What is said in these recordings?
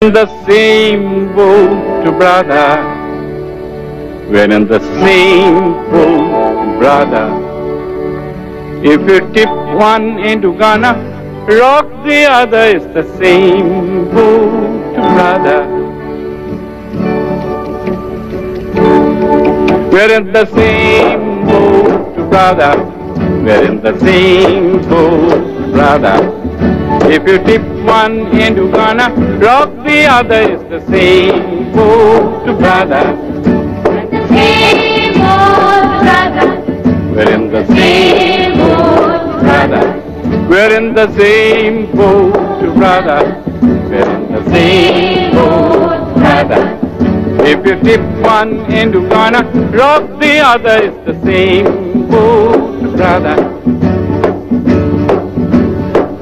in the same boat, brother. We're in the same boat, brother. If you tip one into Ghana, rock the other is the same boat, brother. We're in the same boat, brother. We're in the same boat, brother. If you tip one into Ghana, rock the other is the same boat, brother. Same old brother, We're in the same old brother, We're in the same boat, brother. We're in the same boat, brother. If you tip one into Ghana, rock the other is the same boat, brother.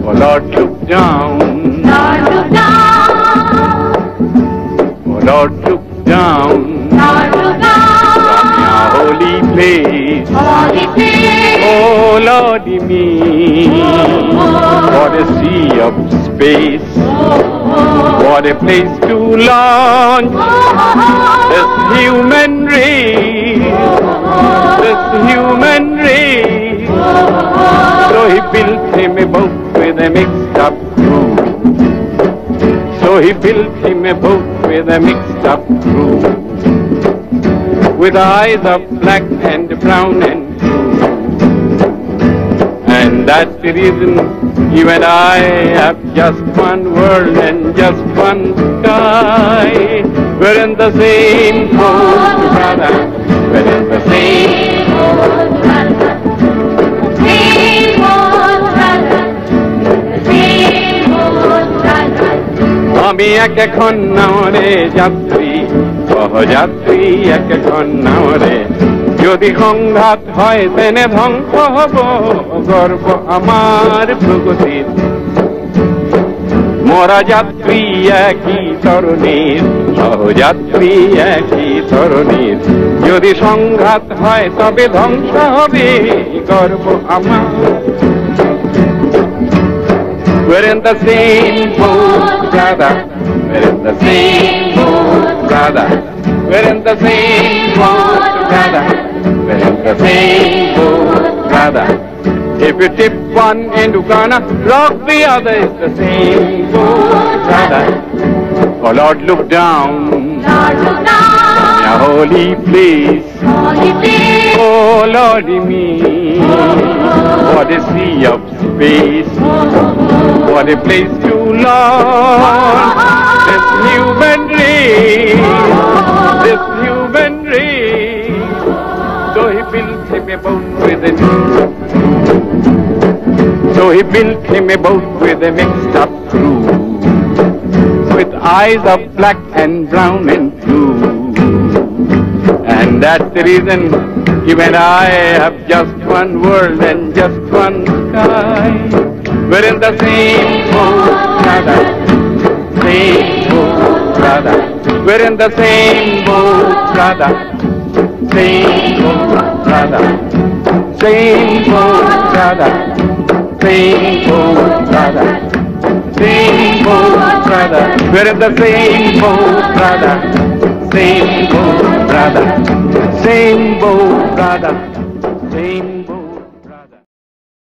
Oh Lord, look down. Lord, look down Lord look from your holy place. holy place, Oh Lordy me, oh. what a sea of space. Oh. What a place to launch oh, this human race, this human race. So he built him a boat with a mixed up crew. So he built him a boat with a mixed up crew. With eyes of black and brown and blue. And that's the reason you and I have just one world and just one sky. We're in the same boat, brother. আমি এক এখন নাওরে যাত্রী, সহযাত্রী এক এখন নাওরে যদি সংঘাত হয় তেনে ধ্বংস হব গর্ব আমার প্রগতির। মরা যাত্রী একই তরুণীর, সহযাত্রী একই তরুণীর। যদি সংঘাত হয় তবে ধ্বংস হবে গর্ব আমার। We're in the same boat, brother. We're in the same boat, brother. We're in the same boat, brother. We're in the same boat, brother. If you tip one end, into Ghana, rock the other It's the same boat, brother. Oh Lord, look down Lord look down, your holy place. holy place, Oh Lordy me, oh, oh, oh. what a sea of space. What a place to launch this human race, this human race. So he built him a boat with a so he built him a boat with a mixed up crew, with eyes of black and brown and blue. And that's the reason you and I have just one world and just one sky. We're in the same boat, brother. Same boat, brother. We're in the same boat, brother. Same boat, brother. Same boat, brother. Same boat, brother. Same boat, brother. We're in the same boat, brother. Same boat, brother. Same boat, brother. Same